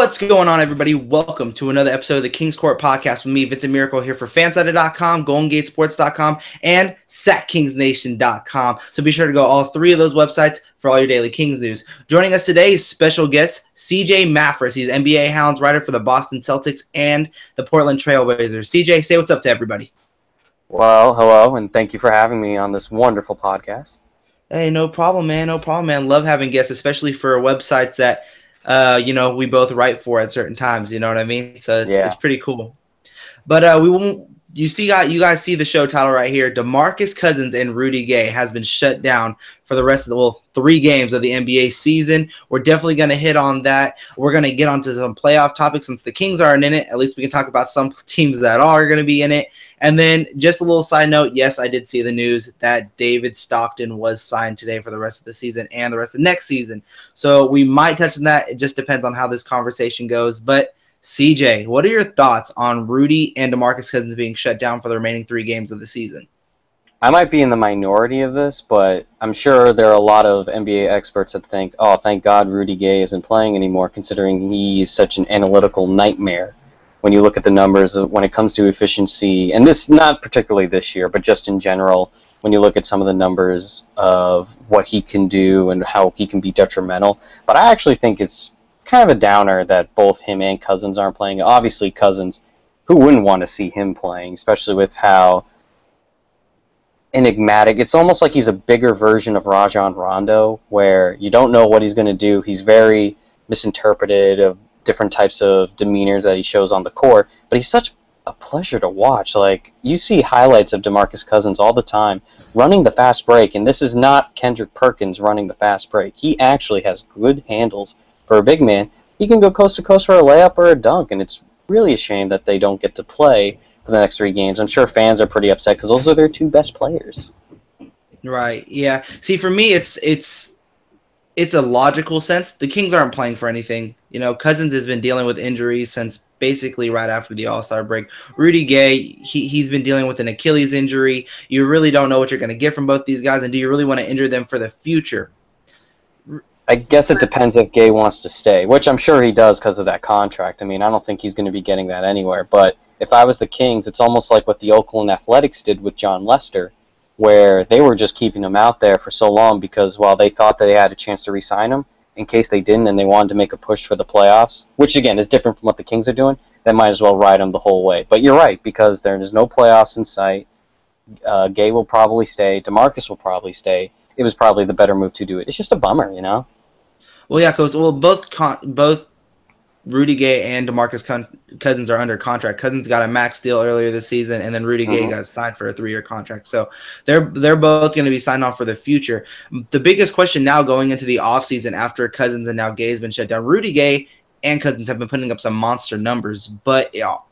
What's going on, everybody? Welcome to another episode of the King's Court podcast with me, Vincent Miracle, here for Fansided.com, GoldenGateSports.com, and SacKingsNation.com. So be sure to go all three of those websites for all your daily Kings news. Joining us today is special guest CJ Maffris. He's NBA Hounds writer for the Boston Celtics and the Portland Trailblazers. CJ, say what's up to everybody. Well, hello, and thank you for having me on this wonderful podcast. Hey, no problem, man. No problem, man. Love having guests, especially for websites that – uh, you know, we both write for at certain times. You know what I mean? So it's, yeah. it's pretty cool. But uh, we won't. You see, you guys see the show title right here. Demarcus Cousins and Rudy Gay has been shut down for the rest of the well three games of the NBA season. We're definitely going to hit on that. We're going to get onto some playoff topics since the Kings aren't in it. At least we can talk about some teams that are going to be in it. And then just a little side note, yes, I did see the news that David Stockton was signed today for the rest of the season and the rest of next season. So we might touch on that. It just depends on how this conversation goes. But CJ, what are your thoughts on Rudy and DeMarcus Cousins being shut down for the remaining three games of the season? I might be in the minority of this, but I'm sure there are a lot of NBA experts that think, oh, thank God Rudy Gay isn't playing anymore, considering he's such an analytical nightmare when you look at the numbers uh, when it comes to efficiency, and this not particularly this year, but just in general, when you look at some of the numbers of what he can do and how he can be detrimental. But I actually think it's kind of a downer that both him and Cousins aren't playing. Obviously, Cousins, who wouldn't want to see him playing, especially with how enigmatic. It's almost like he's a bigger version of Rajon Rondo, where you don't know what he's going to do. He's very misinterpreted of different types of demeanors that he shows on the court, but he's such a pleasure to watch. Like you see highlights of DeMarcus Cousins all the time running the fast break, and this is not Kendrick Perkins running the fast break. He actually has good handles for a big man. He can go coast to coast for a layup or a dunk, and it's really a shame that they don't get to play for the next three games. I'm sure fans are pretty upset because those are their two best players. Right. Yeah. See, for me, it's it's it's a logical sense. The Kings aren't playing for anything. You know, Cousins has been dealing with injuries since basically right after the All Star break. Rudy Gay, he, he's been dealing with an Achilles injury. You really don't know what you're going to get from both these guys, and do you really want to injure them for the future? I guess it depends if Gay wants to stay, which I'm sure he does because of that contract. I mean, I don't think he's going to be getting that anywhere. But if I was the Kings, it's almost like what the Oakland Athletics did with Jon Lester where they were just keeping him out there for so long because while they thought that they had a chance to re-sign him, in case they didn't and they wanted to make a push for the playoffs, which again is different from what the Kings are doing, they might as well ride him the whole way. But you're right because there is no playoffs in sight. Uh, Gay will probably stay. Demarcus will probably stay. It was probably the better move to do it. It's just a bummer, you know. Well, yeah, because well, both con- both Rudy Gay and DeMarcus Cousins are under contract. Cousins got a max deal earlier this season, and then Rudy Gay mm-hmm. got signed for a three-year contract. So they're they're both going to be signed off for the future. The biggest question now going into the offseason after Cousins and now Gay has been shut down, Rudy Gay and Cousins have been putting up some monster numbers, but know,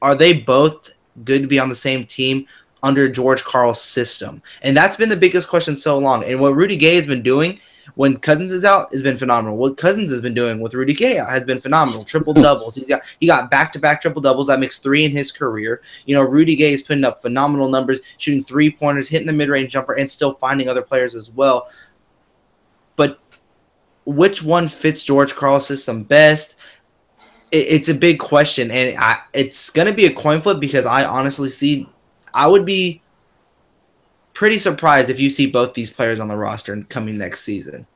are they both good to be on the same team under George Karl's system? And that's been the biggest question so long. And what Rudy Gay has been doing – when Cousins is out has been phenomenal. What Cousins has been doing with Rudy Gay has been phenomenal. Triple doubles. He's got he got back to back triple doubles. That makes three in his career. You know, Rudy Gay is putting up phenomenal numbers, shooting three pointers, hitting the mid range jumper, and still finding other players as well. But which one fits George Karl's system best? It, it's a big question, and I, it's going to be a coin flip because I honestly see I would be pretty surprised if you see both these players on the roster coming next season.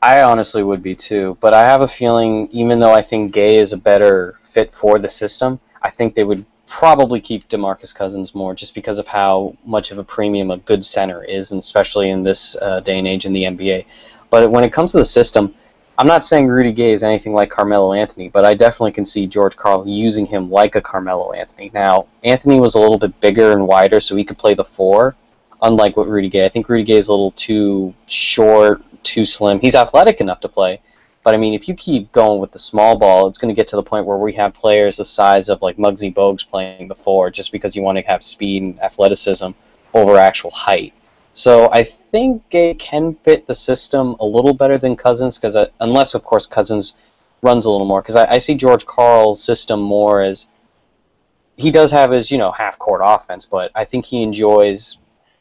I honestly would be too, but I have a feeling, even though I think Gay is a better fit for the system, I think they would probably keep DeMarcus Cousins more just because of how much of a premium a good center is, and especially in this uh, day and age in the NBA. But when it comes to the system, I'm not saying Rudy Gay is anything like Carmelo Anthony, but I definitely can see George Karl using him like a Carmelo Anthony. Now, Anthony was a little bit bigger and wider, so he could play the four, unlike what Rudy Gay. I think Rudy Gay is a little too short, too slim. He's athletic enough to play, but I mean, if you keep going with the small ball, it's going to get to the point where we have players the size of like Muggsy Bogues playing the four, just because you want to have speed and athleticism over actual height. So I think Gay can fit the system a little better than Cousins, because uh, unless of course Cousins runs a little more, because I, I see George Karl's system more as he does have his you know half court offense, but I think he enjoys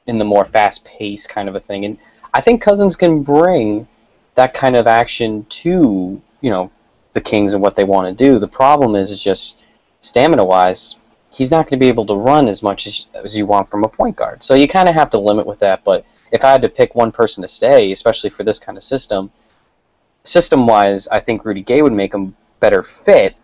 in the more fast paced kind of a thing. And I think Cousins can bring that kind of action to, you know, the Kings and what they want to do. The problem is, is just stamina wise, he's not going to be able to run as much as, as you want from a point guard. So you kind of have to limit with that. But if I had to pick one person to stay, especially for this kind of system, system wise, I think Rudy Gay would make him better fit.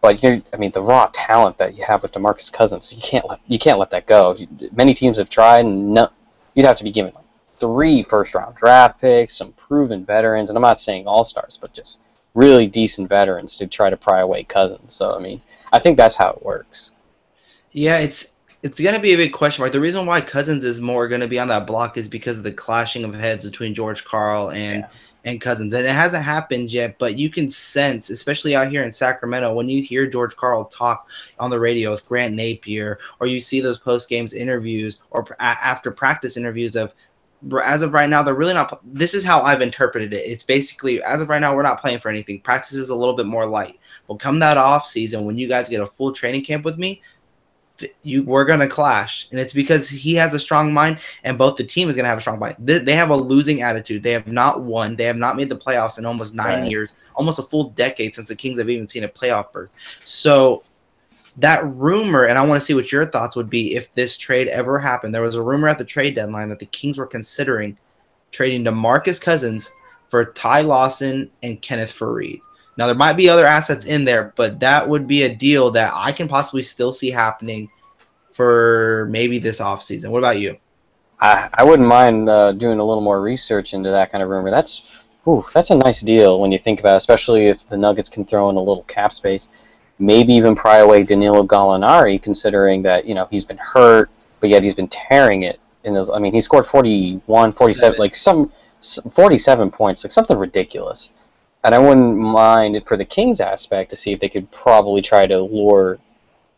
But you're, I mean, the raw talent that you have with Demarcus Cousins, you can't let you can't let that go. Many teams have tried, and no, you'd have to be given like three first round draft picks, some proven veterans, and I'm not saying all stars, but just really decent veterans to try to pry away Cousins. So I mean, I think that's how it works. Yeah, it's it's gonna be a big question mark. The reason why Cousins is more gonna be on that block is because of the clashing of heads between George Karl and yeah. And Cousins, and it hasn't happened yet. But you can sense, especially out here in Sacramento, when you hear George Karl talk on the radio with Grant Napear, or you see those post games interviews or after practice interviews of as of right now, they're really not. This is how I've interpreted it. It's basically as of right now, we're not playing for anything. Practice is a little bit more light. But come that off season, when you guys get a full training camp with me, you we're gonna clash, and it's because he has a strong mind, and both the team is gonna have a strong mind. They, they have a losing attitude. They have not won. They have not made the playoffs in almost nine right. years, almost a full decade since the Kings have even seen a playoff berth. So that rumor, and I want to see what your thoughts would be if this trade ever happened. There was a rumor at the trade deadline that the Kings were considering trading DeMarcus Cousins for Ty Lawson and Kenneth Faried. Now there might be other assets in there, but that would be a deal that I can possibly still see happening for maybe this offseason. What about you? I, I wouldn't mind uh, doing a little more research into that kind of rumor. That's ooh, that's a nice deal when you think about, it, especially if the Nuggets can throw in a little cap space maybe even pry away Danilo Gallinari, considering that you know he's been hurt, but yet he's been tearing it. In those, I mean, he scored 41, 47, Seven. like some 47 points, like something ridiculous. And I wouldn't mind for the Kings aspect to see if they could probably try to lure,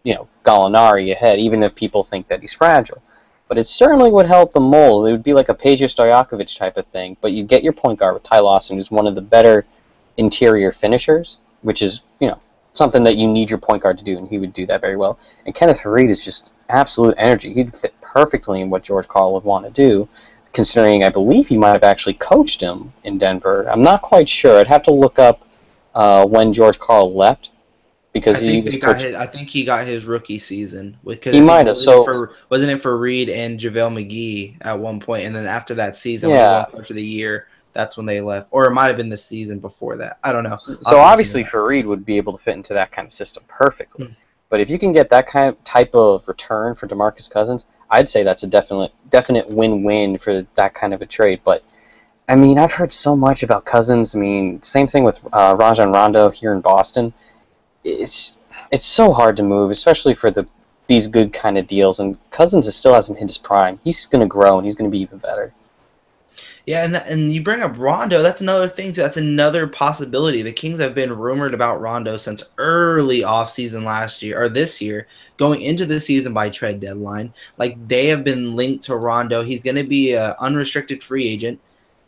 you know, Gallinari ahead, even if people think that he's fragile. But it certainly would help the mold. It would be like a Peja Stojakovic type of thing. But you get your point guard with Ty Lawson, who's one of the better interior finishers, which is, you know, something that you need your point guard to do, and he would do that very well. And Kenneth Faried is just absolute energy. He'd fit perfectly in what George Karl would want to do, considering I believe he might have actually coached him in Denver. I'm not quite sure. I'd have to look up uh, when George Karl left because he was. Got his, I think he got his rookie season with. He might have. So for, wasn't it for Reed and JaVale McGee at one point, and then after that season, yeah. coach of the year that's when they left, or it might have been the season before that. I don't know. So obviously, Faried would be able to fit into that kind of system perfectly. Mm-hmm. But if you can get that kind of type of return for Demarcus Cousins, I'd say that's a definite definite win-win for that kind of a trade. But I mean, I've heard so much about Cousins. I mean, same thing with uh, Rajon Rondo here in Boston. It's it's so hard to move, especially for the these good kind of deals. And Cousins is still hasn't hit his prime. He's going to grow, and he's going to be even better. Yeah, and and you bring up Rondo. That's another thing too. That's another possibility. The Kings have been rumored about Rondo since early off season last year or this year, going into the season by trade deadline. Like they have been linked to Rondo. He's going to be an unrestricted free agent.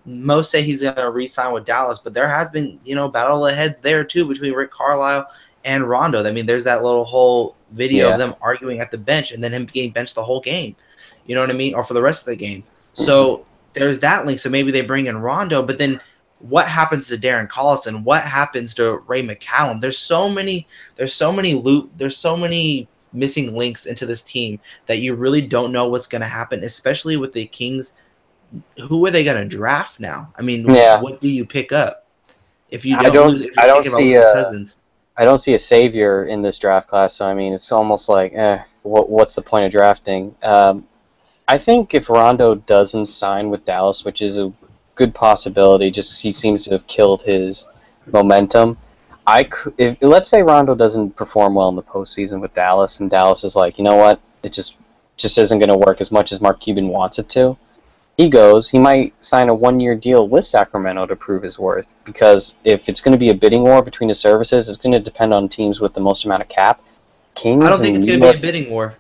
Most say he's going to re-sign with Dallas, but there has been you know battle of heads there too between Rick Carlisle and Rondo. I mean, there's that little whole video yeah. of them arguing at the bench and then him being benched the whole game. You know what I mean, or for the rest of the game. So there's that link. So maybe they bring in Rondo, but then what happens to Darren Collison? What happens to Ray McCallum? There's so many. There's so many loop. There's so many missing links into this team that you really don't know what's going to happen, especially with the Kings. Who are they going to draft now? I mean, yeah. what do you pick up if you don't? I don't, lose, I don't see a, Cousins? I don't see a savior in this draft class. So I mean, it's almost like, eh, what, what's the point of drafting? Um, I think if Rondo doesn't sign with Dallas, which is a good possibility, just he seems to have killed his momentum. I could, if let's say Rondo doesn't perform well in the postseason with Dallas, and Dallas is like, you know what, it just just isn't going to work as much as Mark Cuban wants it to. He goes, he might sign a one-year deal with Sacramento to prove his worth. Because if it's going to be a bidding war between the services, it's going to depend on teams with the most amount of cap. Kings. I don't think it's going to be a bidding war.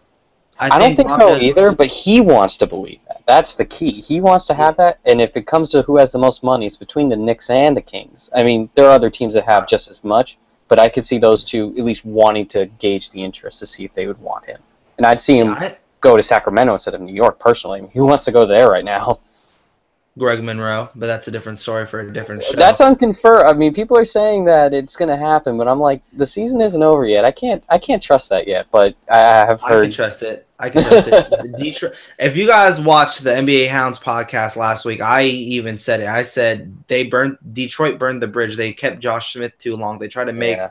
I, I don't think so either, but he wants to believe that. That's the key. He wants to have that, and if it comes to who has the most money, it's between the Knicks and the Kings. I mean, there are other teams that have just as much, but I could see those two at least wanting to gauge the interest to see if they would want him. And I'd see him go to Sacramento instead of New York personally. I mean, who wants to go there right now? Greg Monroe, but that's a different story for a different show. That's unconfirmed. I mean, people are saying that it's going to happen, but I'm like, the season isn't over yet. I can't, I can't trust that yet. But I have heard. I can trust it. I can trust it. Detroit. If you guys watched the NBA Hounds podcast last week, I even said it. I said they burned Detroit burned the bridge. They kept Josh Smith too long. They tried to make yeah.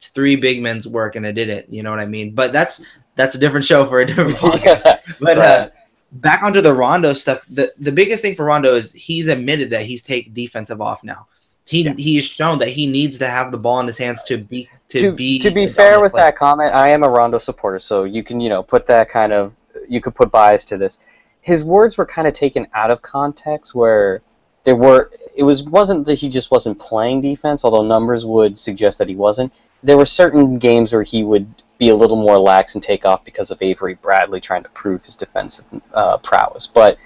three big men's work, and it didn't. You know what I mean? But that's that's a different show for a different podcast. but. Uh, back onto the Rondo stuff. The the biggest thing for Rondo is he's admitted that he's taken defensive off now. He yeah. he's shown that he needs to have the ball in his hands to be to, to be to be fair with player. that comment. I am a Rondo supporter, so you can you know put that kind of you could put bias to this. His words were kind of taken out of context, where there were it was wasn't that he just wasn't playing defense, although numbers would suggest that he wasn't. There were certain games where he would be a little more lax and take off because of Avery Bradley trying to prove his defensive uh, prowess. But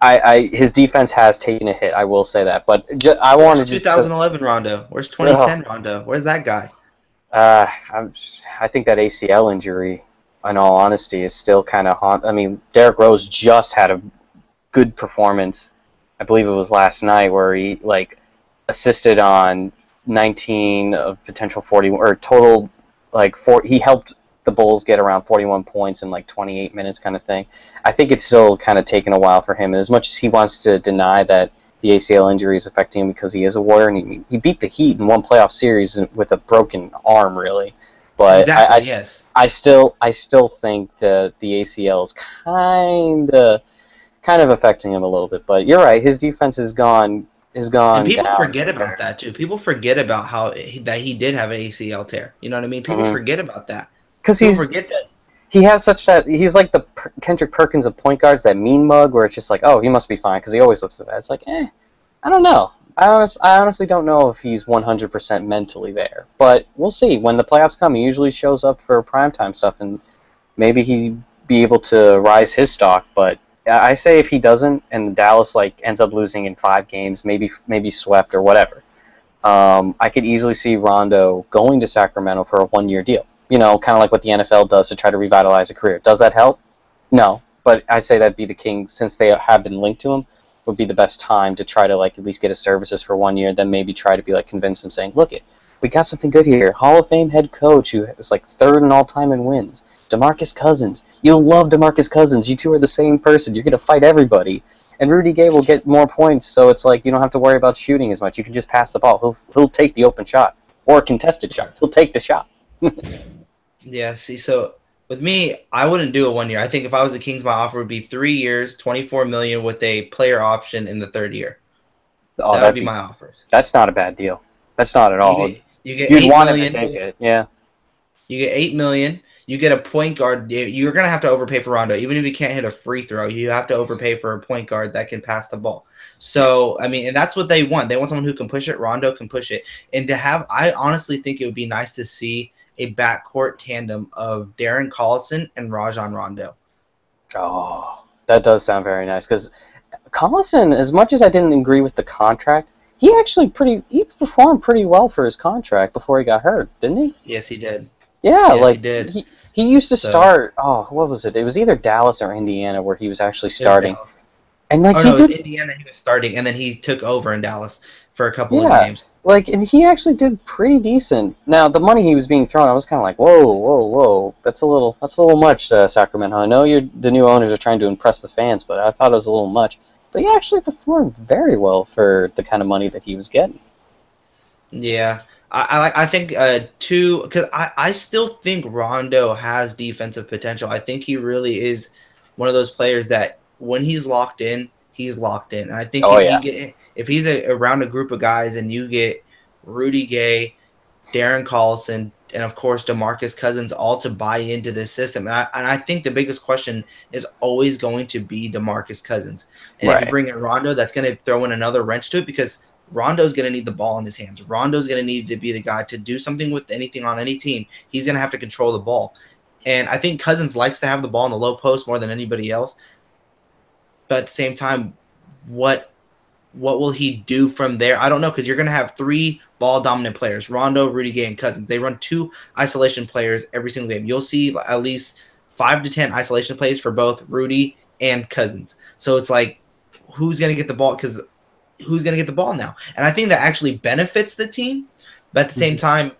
I, I, his defense has taken a hit. I will say that. But ju- I want to 2011 Rondo. Where's 2010 oh. Rondo? Where's that guy? Uh, I'm, I think that ACL injury, in all honesty, is still kind of haunt. I mean, Derrick Rose just had a good performance. I believe it was last night where he like assisted on 19 of potential 40 or total like four, he helped the Bulls get around 41 points in like 28 minutes, kind of thing. I think it's still kind of taken a while for him. As much as he wants to deny that the ACL injury is affecting him because he is a Warrior, and he, he beat the Heat in one playoff series with a broken arm, really. But exactly, I, I, yes. I still I still think that the ACL is kind of kind of affecting him a little bit. But you're right, his defense has gone is gone. And people forget about that too. People forget about how he, that he did have an ACL tear. You know what I mean? People mm-hmm. forget about that because he's forget that he has such that he's like the Kendrick Perkins of point guards, that mean mug where it's just like, oh, he must be fine because he always looks at that. It's like, eh, I don't know. I, honest, I honestly don't know if he's 100% mentally there, but we'll see. When the playoffs come, he usually shows up for primetime stuff, and maybe he be able to rise his stock. But I say if he doesn't, and Dallas like ends up losing in five games, maybe maybe swept or whatever, um, I could easily see Rondo going to Sacramento for a one-year deal. You know, kind of like what the NFL does to try to revitalize a career. Does that help? No, but I say that'd be the Kings since they have been linked to him. Would be the best time to try to like at least get his services for one year, then maybe try to be like convince him, saying, "Look, it, we got something good here. Hall of Fame head coach who is like third in all time in wins. DeMarcus Cousins. You'll love DeMarcus Cousins. You two are the same person. You're going to fight everybody. And Rudy Gay will get more points, so it's like you don't have to worry about shooting as much. You can just pass the ball. He'll, he'll take the open shot or contested shot. He'll take the shot. yeah, see, so with me, I wouldn't do it one year. I think if I was the Kings, my offer would be three years, 24 million with a player option in the third year. Oh, that would be, be, my offers. That's not a bad deal. That's not at all. You get, you get You'd want million, to take it, yeah. You get eight million you get a point guard. You're going to have to overpay for Rondo. Even if you can't hit a free throw, you have to overpay for a point guard that can pass the ball. So, I mean, and that's what they want. They want someone who can push it. Rondo can push it. And to have, I honestly think it would be nice to see a backcourt tandem of Darren Collison and Rajon Rondo. Oh, that does sound very nice because Collison, as much as I didn't agree with the contract, he actually pretty he performed pretty well for his contract before he got hurt, didn't he? Yes, he did. Yeah, yes, like he did. He, he used to so. start. Oh, what was it? It was either Dallas or Indiana where he was actually starting. Was and like oh, he no, did Indiana, he was starting, and then he took over in Dallas for a couple yeah, of games. Like, and he actually did pretty decent. Now, the money he was being thrown, I was kind of like, whoa, whoa, whoa, that's a little, that's a little much, uh, Sacramento. I know you're the new owners are trying to impress the fans, but I thought it was a little much. But he actually performed very well for the kind of money that he was getting. Yeah, I, I, I think uh, two because I, I still think Rondo has defensive potential. I think he really is one of those players that when he's locked in, he's locked in. And I think oh, if, yeah. he get, if he's a, around a group of guys and you get Rudy Gay, Darren Collison, and of course DeMarcus Cousins all to buy into this system. And I, and I think the biggest question is always going to be DeMarcus Cousins. And right. if you bring in Rondo, that's going to throw in another wrench to it because Rondo's going to need the ball in his hands. Rondo's going to need to be the guy to do something with anything on any team. He's going to have to control the ball. And I think Cousins likes to have the ball in the low post more than anybody else. But at the same time, what what will he do from there? I don't know because you're going to have three ball dominant players: Rondo, Rudy Gay, and Cousins. They run two isolation players every single game. You'll see at least five to ten isolation plays for both Rudy and Cousins. So it's like who's going to get the ball because who's going to get the ball now? And I think that actually benefits the team, but at the same mm-hmm. time,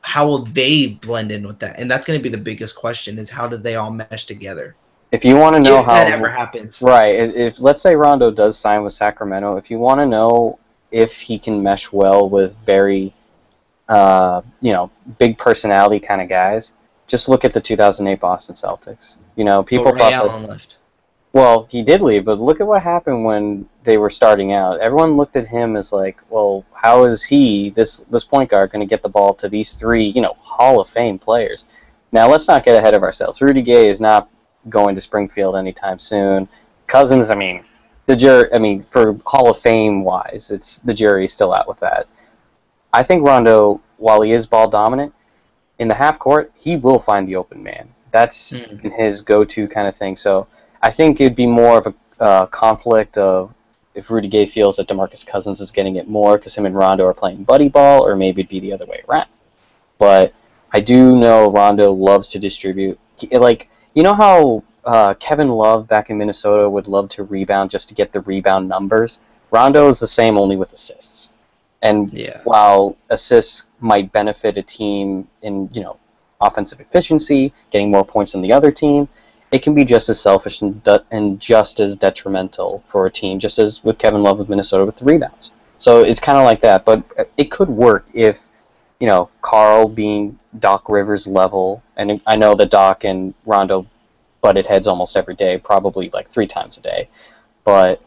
how will they blend in with that? And that's going to be the biggest question: is how do they all mesh together? If you want to know if how that ever happens, right? If let's say Rondo does sign with Sacramento, if you want to know if he can mesh well with very, uh, you know, big personality kind of guys, just look at the 2008 Boston Celtics. You know, people Ray thought Allen that, left. Well, he did leave, but look at what happened when they were starting out. Everyone looked at him as like, well, how is he this this point guard going to get the ball to these three, you know, Hall of Fame players? Now, let's not get ahead of ourselves. Rudy Gay is not going to Springfield anytime soon. Cousins, I mean, the jury, I mean, for Hall of Fame wise, it's the jury's still out with that. I think Rondo, while he is ball dominant, in the half court, he will find the open man. That's mm-hmm. his go-to kind of thing. So I think it'd be more of a uh, conflict of if Rudy Gay feels that DeMarcus Cousins is getting it more because him and Rondo are playing buddy ball, or maybe it'd be the other way around. But I do know Rondo loves to distribute. Like you know how uh, Kevin Love back in Minnesota would love to rebound just to get the rebound numbers. Rondo is the same, only with assists. And yeah. while assists might benefit a team in you know offensive efficiency, getting more points than the other team, it can be just as selfish and, and just as detrimental for a team, just as with Kevin Love with Minnesota with the rebounds. So it's kind of like that, but uh, it could work if, you know, Karl being Doc Rivers level, and I know that Doc and Rondo butted heads almost every day, probably like three times a day, but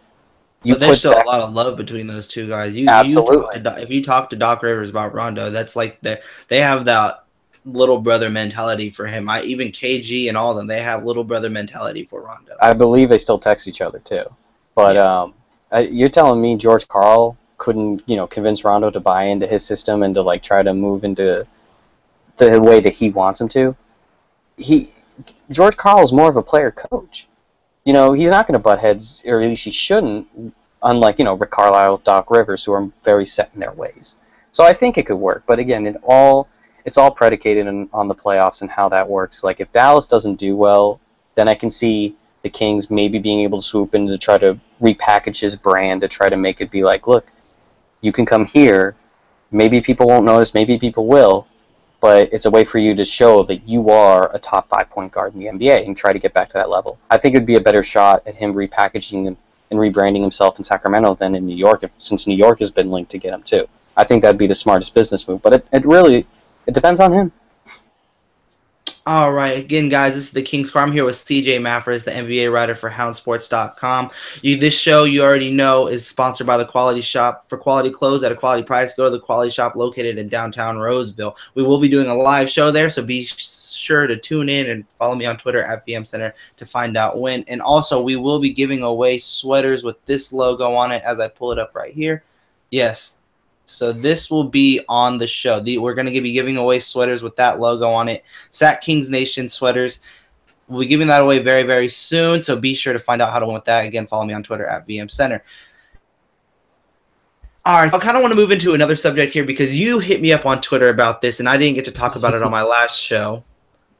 you but there's still that, a lot of love between those two guys. You, absolutely. You to, if you talk to Doc Rivers about Rondo, that's like the they have that little brother mentality for him. I even KG and all of them, they have little brother mentality for Rondo. I believe they still text each other too. But yeah. um, I, you're telling me George Karl couldn't, you know, convince Rondo to buy into his system and to like try to move into the way that he wants him to? He George Karl is more of a player coach. You know, he's not going to butt heads, or at least he shouldn't. Unlike you know Rick Carlisle, Doc Rivers, who are very set in their ways. So I think it could work. But again, it all it's all predicated on, on the playoffs and how that works. Like if Dallas doesn't do well, then I can see the Kings maybe being able to swoop in to try to repackage his brand to try to make it be like, look, you can come here. Maybe people won't notice, maybe people will, but it's a way for you to show that you are a top five point guard in the NBA and try to get back to that level. I think it'd be a better shot at him repackaging and, and rebranding himself in Sacramento than in New York, if, since New York has been linked to get him too. I think that'd be the smartest business move, but it, it really it depends on him. All right, again, guys, this is the King's Car. I'm here with CJ Maffris, the NBA writer for HoundSports.com. You, this show, you already know, is sponsored by the Quality Shop. For quality clothes at a quality price, go to the Quality Shop located in downtown Roseville. We will be doing a live show there, so be sure to tune in and follow me on Twitter at VM Center to find out when. And also, we will be giving away sweaters with this logo on it as I pull it up right here. Yes, so this will be on the show. The, we're going to be giving away sweaters with that logo on it. Sac Kings Nation sweaters. We'll be giving that away very, very soon. So be sure to find out how to win with that. Again, follow me on Twitter at VM Center. All right, I kind of want to move into another subject here because you hit me up on Twitter about this, and I didn't get to talk about it on my last show.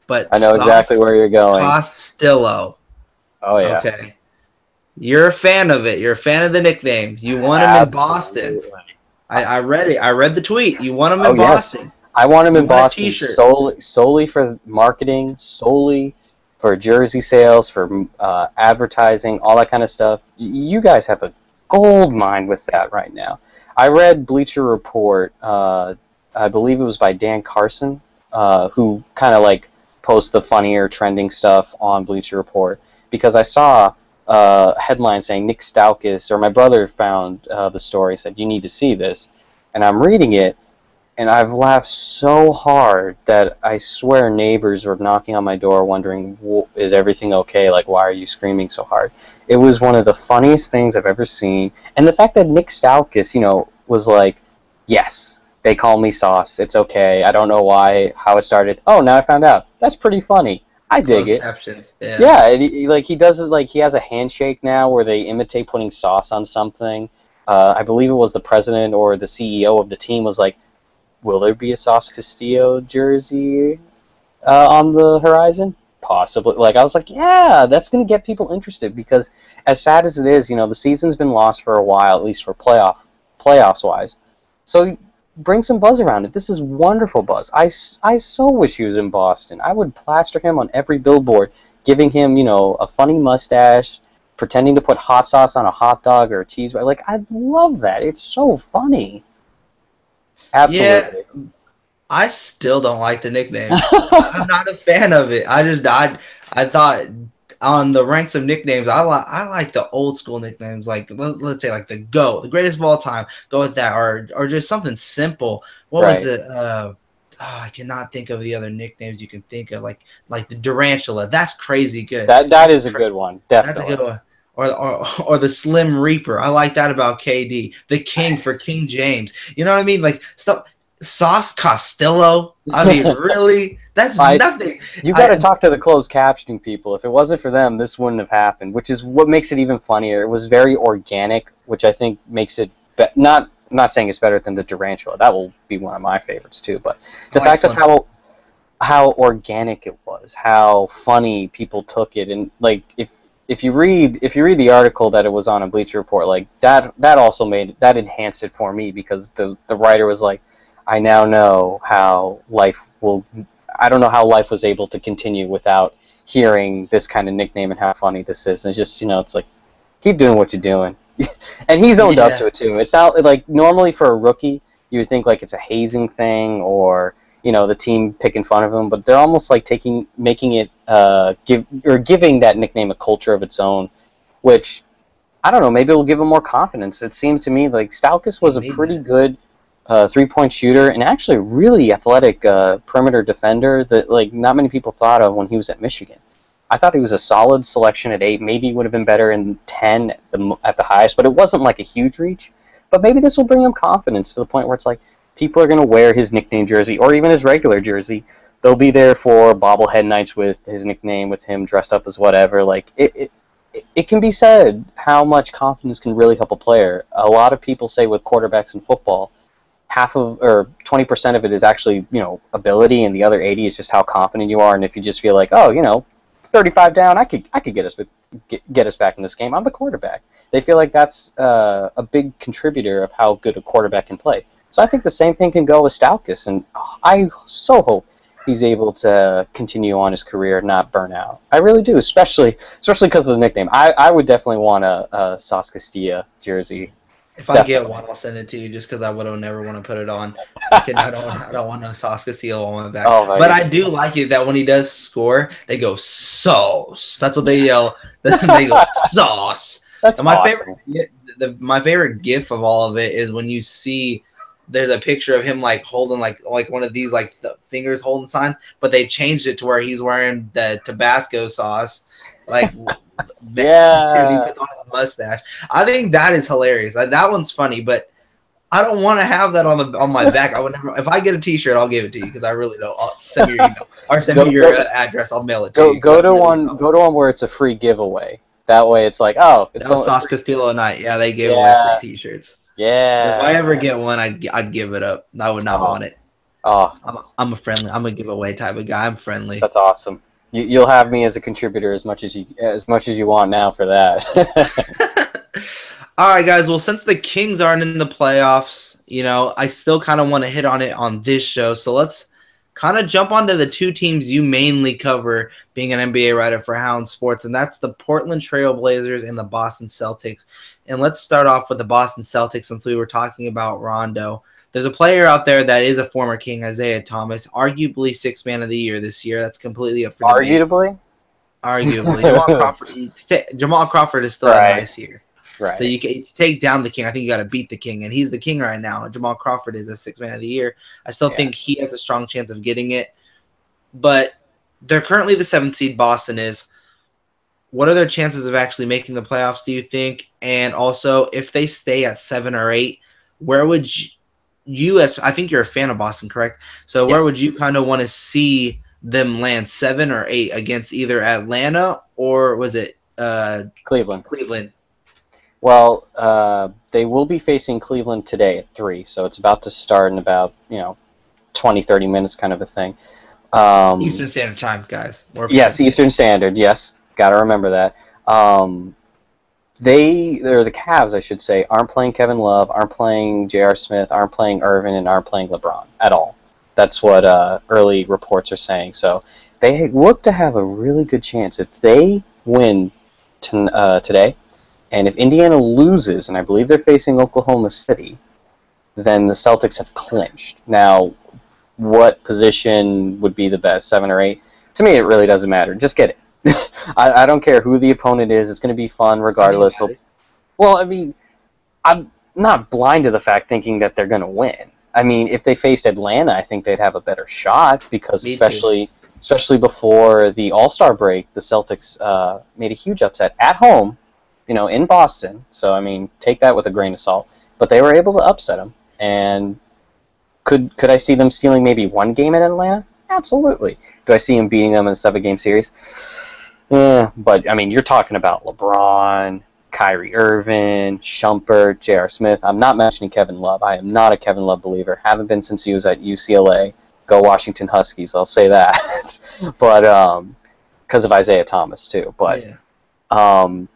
But I know exactly where you're going. Castillo. Oh yeah. Okay. You're a fan of it. You're a fan of the nickname. You want him Absolutely. in Boston. I, I read it. I read the tweet. You want him in oh, Boston. Yes. I want him you in Boston solely, solely for marketing, solely for jersey sales, for uh, advertising, all that kind of stuff. You guys have a gold mine with that right now. I read Bleacher Report. Uh, I believe it was by Dan Carson, uh, who kind of like posts the funnier trending stuff on Bleacher Report because I saw uh, headline saying Nick Stauskas, or my brother found uh, the story, said, You need to see this. And I'm reading it, and I've laughed so hard that I swear neighbors were knocking on my door wondering, Is everything okay? Like, why are you screaming so hard? It was one of the funniest things I've ever seen. And the fact that Nick Stauskas, you know, was like, Yes, they call me Sauce. It's okay. I don't know why, how it started. Oh, now I found out. That's pretty funny. I dig it. Captions. Yeah, yeah he, like he does it. Like he has a handshake now where they imitate putting sauce on something. Uh, I believe it was the president or the CEO of the team was like, "Will there be a Sauce Castillo jersey uh, on the horizon?" possibly like I was like, yeah, that's gonna get people interested because as sad as it is, you know, the season's been lost for a while, at least for playoff playoffs wise. So bring some buzz around it. This is wonderful buzz. I, I so wish he was in Boston. I would plaster him on every billboard, giving him, you know, a funny mustache, pretending to put hot sauce on a hot dog or a cheeseburger. Like, I love that. It's so funny. Absolutely. Yeah, I still don't like the nickname. I'm not a fan of it. I just I I thought on the ranks of nicknames, I like I like the old school nicknames, like let, us say like the Go, the greatest of all time. Go with that, or or just something simple. What right. was it? Uh, oh, I cannot think of the other nicknames you can think of, like like the Durantula. That's crazy good. That that is a good one. Definitely. That's a good one. Or, or, or the Slim Reaper. I like that about KD. The King for King James. You know what I mean? Like stuff. Sauce Castillo. I mean, really? That's I, nothing. You got to talk to the closed captioning people. If it wasn't for them, this wouldn't have happened. Which is what makes it even funnier. It was very organic, which I think makes it be- not. I'm not saying it's better than the Durantula. That will be one of my favorites too. But the oh, fact of how how organic it was, how funny people took it, and like if if you read if you read the article that it was on a Bleacher Report, like that that also made that enhanced it for me because the the writer was like, I now know how life will I don't know how life was able to continue without hearing this kind of nickname and how funny this is. And it's just you know, it's like keep doing what you're doing, and he's owned yeah. up to it too. It's not like normally for a rookie you would think like it's a hazing thing or you know the team picking fun of him, but they're almost like taking making it uh, give or giving that nickname a culture of its own, which I don't know. Maybe it'll give him more confidence. It seems to me like Stauskas was a pretty good uh, three-point shooter, and actually a really athletic uh, perimeter defender that like not many people thought of when he was at Michigan. I thought he was a solid selection at eight. Maybe he would have been better in ten at the, at the highest, but it wasn't like a huge reach. But maybe this will bring him confidence to the point where it's like people are going to wear his nickname jersey or even his regular jersey. They'll be there for bobblehead nights with his nickname, with him dressed up as whatever. Like it, it, it can be said how much confidence can really help a player. A lot of people say with quarterbacks in football half of or 20% of it is actually you know ability and the other 80 is just how confident you are. And if you just feel like oh you know 35 down i could i could get us get, get us back in this game. I'm the quarterback. They feel like that's uh, a big contributor of how good a quarterback can play. So i think the same thing can go with Stauskas and i so hope he's able to continue on his career not burn out. I really do especially especially because of the nickname. I, I would definitely want a, a Sauce Castillo jersey if I get one, I'll send it to you just because I would have never want to put it on. I, can, I don't. I don't want no Sauce Castillo on my back. Oh my but God. I do like it that when he does score, they go sauce. That's what they yell. they go sauce. That's my awesome. favorite. The, my favorite gif of all of it is when you see there's a picture of him like holding like like one of these like the fingers holding signs, but they changed it to where he's wearing the Tabasco sauce. Like yeah, he puts on his mustache. I think that is hilarious. That one's funny, but I don't want to have that on the on my back. I would never. If I get a T-shirt, I'll give it to you because I really don't. I'll send me your email or send go, me your go, uh, address. I'll mail it to go, you. Go to one. Know. Go to one where it's a free giveaway. That way, it's like, oh, it's that was Sauce Castillo night. Yeah, they gave yeah. away free T-shirts. Yeah. So if I ever get one, I'd I'd give it up. I would not oh. want it. Oh, I'm a, I'm a friendly. I'm a giveaway type of guy. I'm friendly. That's awesome. You, you'll have me as a contributor as much as you as much as you want now for that. All right, guys. Well, since the Kings aren't in the playoffs, you know, I still kind of want to hit on it on this show. So let's kind of jump onto the two teams you mainly cover, being an NBA writer for Hound Sports, and that's the Portland Trailblazers and the Boston Celtics. And let's start off with the Boston Celtics since we were talking about Rondo. There's a player out there that is a former King, Isaiah Thomas, arguably six man of the year this year. That's completely up for debate. Arguably. Arguably, Jamal Crawford. Jamal Crawford is still right. nice here. Right. So you can take down the king. I think you got to beat the king, and he's the king right now. Jamal Crawford is a six man of the year. I still yeah. think he has a strong chance of getting it, but they're currently the seventh seed. Boston is. What are their chances of actually making the playoffs? Do you think? And also, if they stay at seven or eight, where would you, you as I think you're a fan of Boston, correct? So yes. where would you kind of want to see them land seven or eight against either Atlanta or was it uh, Cleveland? Cleveland. Well, uh, they will be facing Cleveland today at three, so it's about to start in about you know 20, 30 minutes, kind of a thing. Um, Eastern Standard Time, guys. More Yes. Eastern Standard. Yes, got to remember that. Um, they, or the Cavs, I should say, aren't playing Kevin Love, aren't playing J.R. Smith, aren't playing Irvin, and aren't playing LeBron at all. That's what uh, early reports are saying. So they look to have a really good chance if they win to, uh, today, and if Indiana loses, and I believe they're facing Oklahoma City, then the Celtics have clinched. Now, what position would be the best, seven or eight? To me, it really doesn't matter. Just get it. I, I don't care who the opponent is. It's going to be fun regardless. I Well, I mean, I'm not blind to the fact thinking that they're going to win. I mean, if they faced Atlanta, I think they'd have a better shot because Me too. especially especially before the All Star break, the Celtics uh, made a huge upset at home, you know, in Boston. So I mean, take that with a grain of salt. But they were able to upset them, and could could I see them stealing maybe one game in Atlanta? Absolutely. Do I see him beating them in a seven game series? Yeah, but I mean, you're talking about LeBron, Kyrie Irving, Shumpert, J.R. Smith. I'm not mentioning Kevin Love. I am not a Kevin Love believer. Haven't been since he was at UCLA. Go Washington Huskies. I'll say that. but um, because of Isaiah Thomas too. But yeah. um,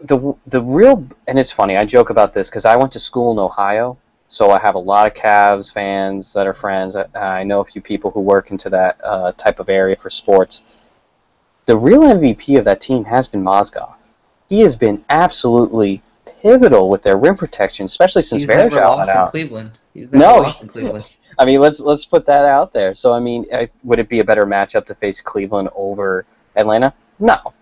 the the real and it's funny. I joke about this because I went to school in Ohio, so I have a lot of Cavs fans that are friends. I, I know a few people who work into that uh, type of area for sports. The real MVP of that team has been Mozgov. He has been absolutely pivotal with their rim protection, especially since He's never Varejao lost went in out. Cleveland. He's never No, lost in Cleveland. I mean, let's let's put that out there. So, I mean, I, would it be a better matchup to face Cleveland over Atlanta? No.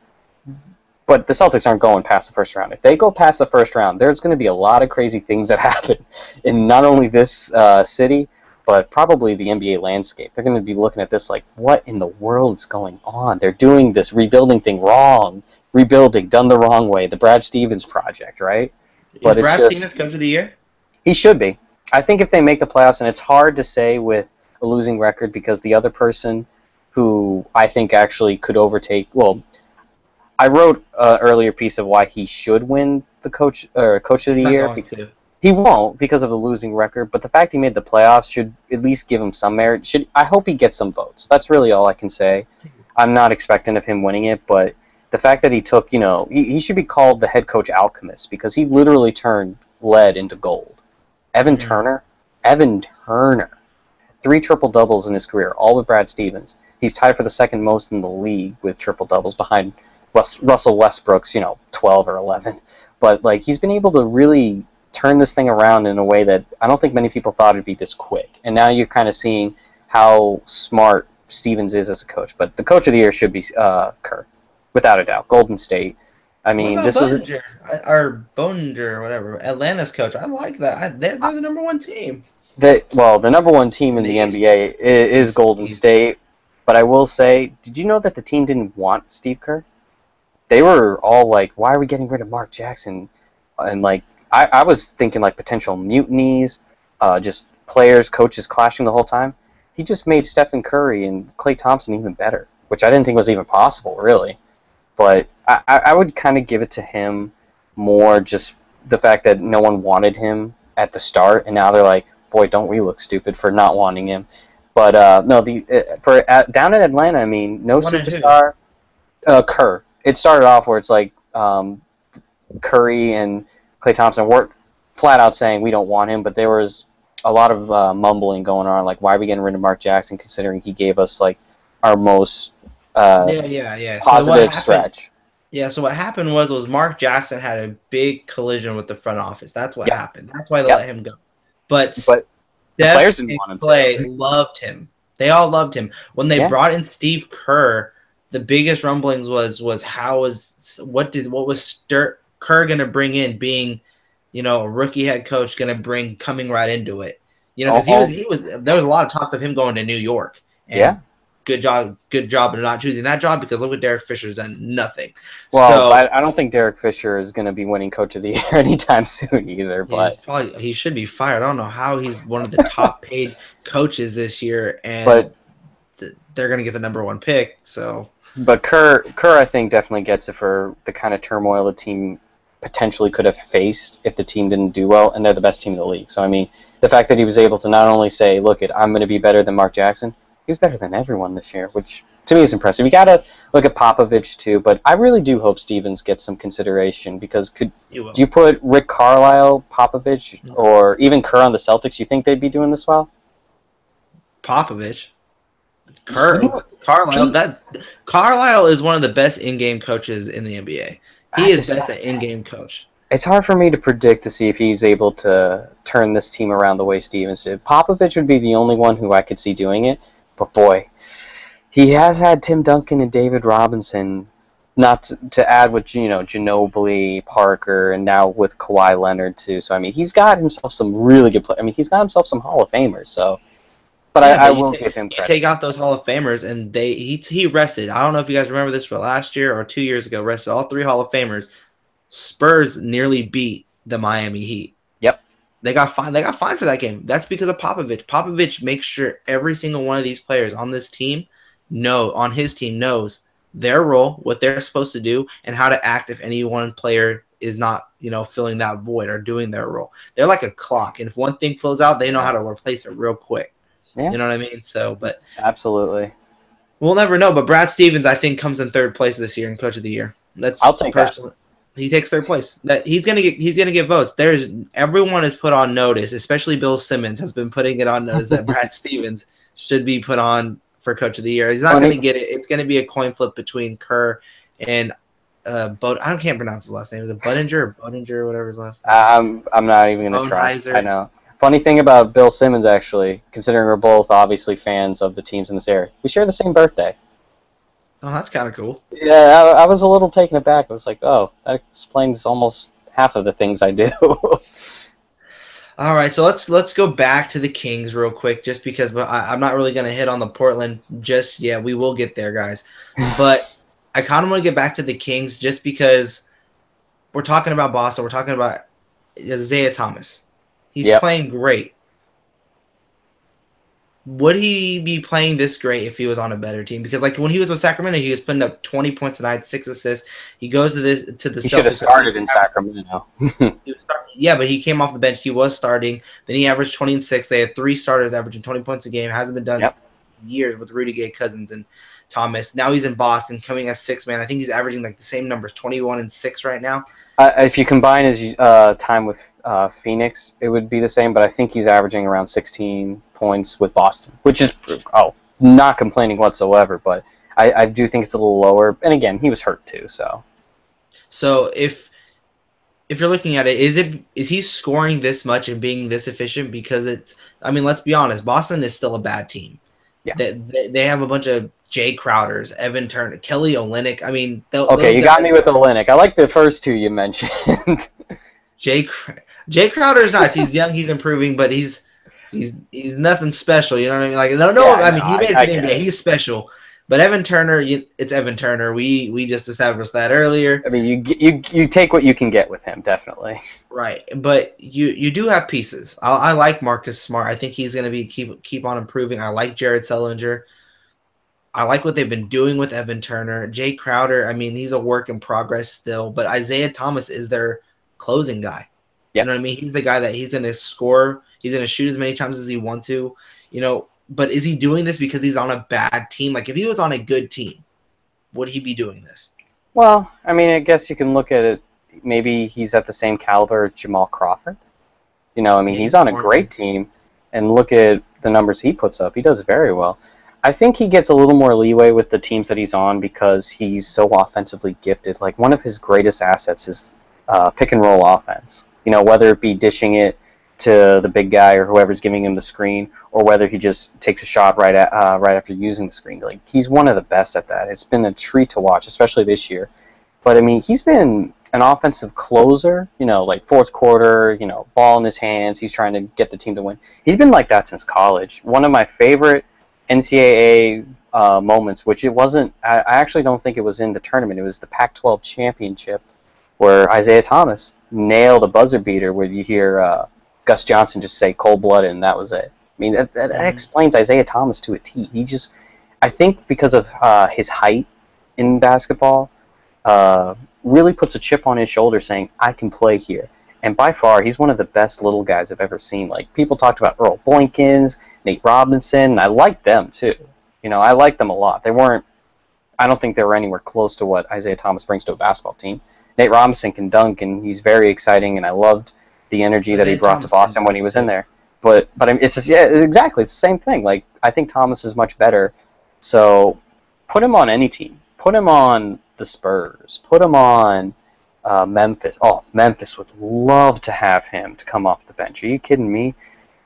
But the Celtics aren't going past the first round. If they go past the first round, there's going to be a lot of crazy things that happen in not only this uh, city, but probably the NBA landscape. They're going to be looking at this like, what in the world is going on? They're doing this rebuilding thing wrong. Rebuilding done the wrong way. The Brad Stevens project, right? But Is it's Brad just- Stevens coach of the year? He should be. I think if they make the playoffs, and it's hard to say with a losing record because the other person who I think actually could overtake, well, I wrote an earlier piece of why he should win the coach or coach of the year. going because- to. He won't because of the losing record, but the fact he made the playoffs should at least give him some merit. Should I hope he gets some votes? That's really all I can say. I'm not expecting of him winning it, but the fact that he took, you know, he, he should be called the head coach alchemist because he literally turned lead into gold. Evan Mhm. Turner, Evan Turner, three triple doubles in his career, all with Brad Stevens. He's tied for the second most in the league with triple doubles behind Wes- Russell Westbrook's, you know, 12 or 11. But like he's been able to really turn this thing around in a way that I don't think many people thought it'd be this quick. And now you're kind of seeing how smart Stevens is as a coach. But the coach of the year should be uh, Kerr, without a doubt. Golden State. I mean, this is? I- or Boninger whatever. Atlanta's coach. I like that. I, they're, they're the number one team. the well, the number one team in the NBA is, is Golden State. But I will say, did you know that the team didn't want Steve Kerr? They were all like, "Why are we getting rid of Mark Jackson?" And like, I, I was thinking like potential mutinies, uh, just players, coaches clashing the whole time. He just made Stephen Curry and Klay Thompson even better, which I didn't think was even possible, really. But I, I would kind of give it to him more just the fact that no one wanted him at the start, and now they're like, boy, don't we look stupid for not wanting him. But uh, no, the uh, for at, down in Atlanta, I mean, no superstar. Uh, Kerr. It started off where it's like um, Curry and Klay Thompson weren't flat out saying we don't want him, but there was a lot of uh, mumbling going on, like why are we getting rid of Mark Jackson, considering he gave us like our most uh, yeah, yeah, yeah. So positive happened- stretch. Yeah, so what happened was was Mark Jackson had a big collision with the front office. That's what Yeah. happened. That's why they Yeah. let him go. But, But the players didn't want him to. Klay loved him. They all loved him. When they Yeah. brought in Steve Kerr, the biggest rumblings was was how was what did what was Stir, Kerr going to bring in being, you know, a rookie head coach going to bring coming right into it. You know, because Uh-huh. he was he was there was a lot of talks of him going to New York. And Yeah. Good job, good job of not choosing that job because look what Derek Fisher's done. Nothing. Well, so, I, I don't think Derek Fisher is going to be winning Coach of the Year anytime soon either. But He's probably he should be fired. I don't know how he's one of the top paid coaches this year, and But- they're gonna get the number one pick. So But Kerr, Kerr, I think definitely gets it for the kind of turmoil the team potentially could have faced if the team didn't do well, and they're the best team in the league. So I mean, the fact that he was able to not only say, "Look, it, I'm going to be better than Mark Jackson," he was better than everyone this year, which to me is impressive. You got to look at Popovich too, but I really do hope Stevens gets some consideration because could You do you put Rick Carlisle, Popovich, mm-hmm. or even Kerr on the Celtics? You think they'd be doing this well? Popovich, Kerr, You know? Carlisle. That Carlisle is one of the best in-game coaches in the NBA. He is just- best at in-game coach. It's hard for me to predict to see if he's able to turn this team around the way Stevens did. Popovich would be the only one who I could see doing it, but boy, he has had Tim Duncan and David Robinson. Not to, to add with you know Ginobili, Parker, and now with Kawhi Leonard too. So I mean, he's got himself some really good play. I mean, he's got himself some Hall of Famers. So, but Yeah, I, I will take- give him credit. take out those Hall of Famers, and they he he rested. I don't know if you guys remember this, but last year or two years ago, rested all three Hall of Famers. Spurs nearly beat the Miami Heat. Yep. They got fined. They got fined for that game. That's because of Popovich. Popovich makes sure every single one of these players on this team know on his team knows their role, what they're supposed to do, and how to act if any one player is not, you know, filling that void or doing their role. They're like a clock, and if one thing flows out, they know how to replace it real quick. Yeah. You know what I mean? So, but Absolutely. we'll never know. But Brad Stevens, I think, comes in third place this year in Coach of the Year. That's I'll take that. He takes third place. That he's gonna get. He's gonna get votes. There's everyone is put on notice, especially Bill Simmons has been putting it on notice that Brad Stevens should be put on for Coach of the Year. He's not Funny. gonna get it. It's gonna be a coin flip between Kerr and uh, Bud. I can't pronounce his last name. Is it Budinger or Budinger or whatever his last name? I'm I'm not even gonna try. Ownheiser. I know. Funny thing about Bill Simmons, actually, considering we're both obviously fans of the teams in this area, we share the same birthday. Oh, that's kind of cool. Yeah, I, I was a little taken aback. I was like, oh, that explains almost half of the things I do. All right, so let's let's go back to the Kings real quick, just because but I, I'm not really going to hit on the Portland just yet. We will get there, guys. But I kind of want to get back to the Kings just because we're talking about Boston. We're talking about Isaiah Thomas. He's Yep. playing great. Would he be playing this great if he was on a better team? Because like when he was with Sacramento, he was putting up 20 points a night, six assists. He goes to this to the he should have started in Sacramento. He was start- yeah, but he came off the bench. He was starting. Then he averaged 20 and 6. They had three starters averaging 20 points a game. Hasn't been done Yep. in years with Rudy Gay, Cousins, and Thomas. Now he's in Boston coming as six man. I think he's averaging like the same numbers 21 and 6 right now. Uh, if you combine his uh, time with uh, Phoenix, it would be the same, but I think he's averaging around 16 points with Boston, which is, oh, not complaining whatsoever, but I, I do think it's a little lower. And again, he was hurt too, so. So if if you're looking at it, is it is he scoring this much and being this efficient because it's I mean, let's be honest, Boston is still a bad team. Yeah. They, they, they have a bunch of Jae Crowders, Evan Turner, Kelly Olynyk. I mean, th- Okay, you got me with Olynyk. I like the first two you mentioned. Jay Jae Crowder is nice. He's young. He's improving, but he's he's he's nothing special. You know what I mean? Like no, no. Yeah, I mean, no, he made I the NBA. He's special. But Evan Turner, you, it's Evan Turner. We we just established that earlier, I mean, you you you take what you can get with him, definitely. right? But you you do have pieces. I, I like Marcus Smart. I think he's going to be keep keep on improving. I like Jared Sullinger. I like what they've been doing with Evan Turner. Jae Crowder, I mean, he's a work in progress still, but Isaiah Thomas is their closing guy. Yep. You know what I mean? He's the guy that he's going to score. He's going to shoot as many times as he wants to. You know, but is he doing this because he's on a bad team? Like, if he was on a good team, would he be doing this? Well, I mean, I guess you can look at it. Maybe he's at the same caliber as Jamal Crawford. You know, I mean, he's on a great team, and look at the numbers he puts up. He does very well. I think he gets a little more leeway with the teams that he's on because he's so offensively gifted. Like one of his greatest assets is uh, pick and roll offense. You know, whether it be dishing it to the big guy or whoever's giving him the screen, or whether he just takes a shot right at uh, right after using the screen. Like he's one of the best at that. It's been a treat to watch, especially this year. But I mean, he's been an offensive closer. You know, like fourth quarter. You know, ball in his hands. He's trying to get the team to win. He's been like that since college. One of my favorite NCAA uh, moments, which it wasn't. I, I actually don't think it was in the tournament. It was the Pac-12 championship, where Isaiah Thomas nailed a buzzer beater, where you hear uh, Gus Johnson just say "cold-blooded," and that was it. I mean, that, that Mhm. explains Isaiah Thomas to a T. He just, I think, because of uh, his height in basketball, uh, really puts a chip on his shoulder, saying, "I can play here." And by far, he's one of the best little guys I've ever seen. Like people talked about Earl Boykins, Nate Robinson, and I like them too. You know, I like them a lot. They weren't. I don't think they were anywhere close to what Isaiah Thomas brings to a basketball team. Nate Robinson can dunk, and he's very exciting, and I loved the energy that he brought to Boston when he was in there. But but it's just, yeah, exactly it's the same thing. Like I think Thomas is much better. So put him on any team. Put him on the Spurs. Put him on uh, Memphis. Oh, Memphis would love to have him to come off the bench. Are you kidding me?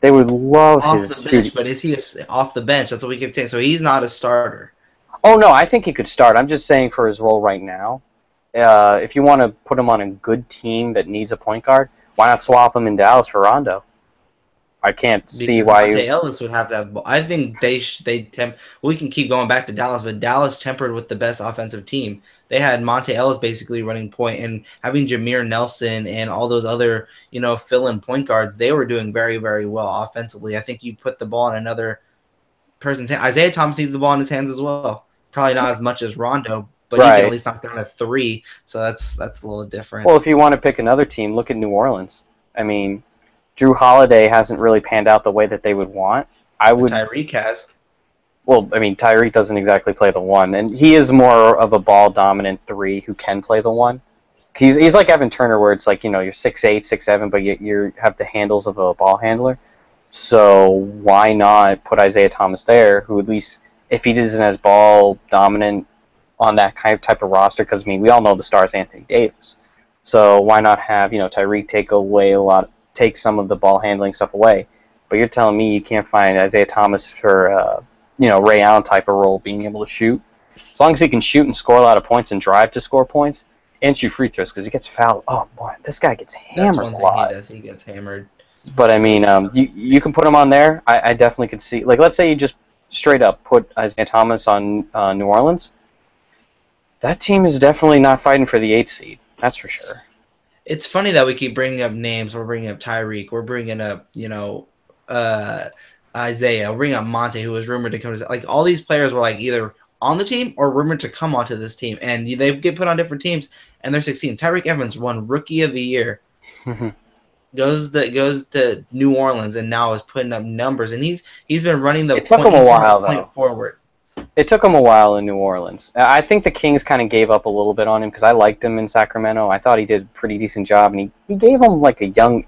They would love off his the shooting. bench, but is he a, off the bench? That's what we keep saying. So he's not a starter. Oh no, I think he could start. I'm just saying for his role right now. Uh, if you want to put him on a good team that needs a point guard, why not swap him in Dallas for Rondo? I can't see why. Monta Ellis would have to have. I think they sh- they temp. We can keep going back to Dallas, but Dallas tempered with the best offensive team. They had Monta Ellis basically running point and having Jameer Nelson and all those other you know fill-in point guards. They were doing very very well offensively. I think you put the ball in another person's hand. Isaiah Thomas needs the ball in his hands as well. Probably not as much as Rondo, but he can at least knock down a three. So that's that's a little different. well, if you want to pick another team, look at New Orleans. I mean, Jrue Holiday hasn't really panned out the way that they would want. I would. Tyreke has. Well, I mean, Tyreke doesn't exactly play the one, and he is more of a ball dominant three who can play the one. He's he's like Evan Turner, where it's like you know you're six eight, six seven, but you you have the handles of a ball handler. So why not put Isaiah Thomas there, who at least if he isn't as ball dominant on that kind of type of roster, because I mean we all know the star is Anthony Davis. So why not have you know Tyreke take away a lot, take some of the ball handling stuff away? But you're telling me you can't find Isaiah Thomas for uh, you know Ray Allen type of role, being able to shoot. As long as he can shoot and score a lot of points and drive to score points and shoot free throws, because he gets fouled. Oh boy, this guy gets hammered a lot. he does. He gets hammered. But I mean, um, you you can put him on there. I, I definitely could see. Like, let's say you just straight up put Isaiah Thomas on uh, New Orleans. That team is definitely not fighting for the eighth seed. That's for sure. It's funny that we keep bringing up names. We're bringing up Tyreke. We're bringing up, you know, uh, Isaiah. We're bringing up Monta, who was rumored to come to. Like all these players were like either on the team or rumored to come onto this team, and they get put on different teams and they're succeeding. Tyreke Evans won Rookie of the Year. Goes the goes to New Orleans and now is putting up numbers, and he's he's been running the It took point, him a while, though. forward. It took him a while in New Orleans. I think the Kings kind of gave up a little bit on him because I liked him in Sacramento. I thought he did a pretty decent job, and he, he gave him like a young